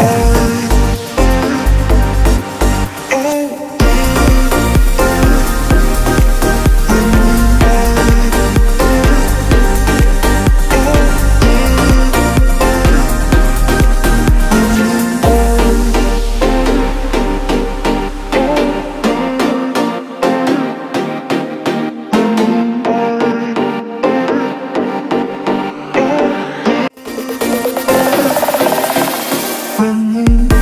Yeah. mm -hmm.